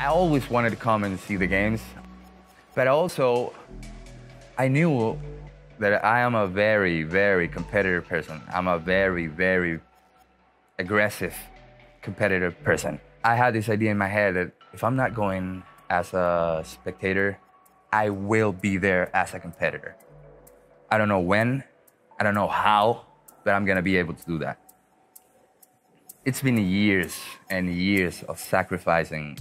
I always wanted to come and see the games, but also I knew that I am a very, very competitive person. I'm a very, very aggressive, competitive person. I had this idea in my head that if I'm not going as a spectator, I will be there as a competitor. I don't know when, I don't know how, but I'm gonna be able to do that. It's been years and years of sacrificing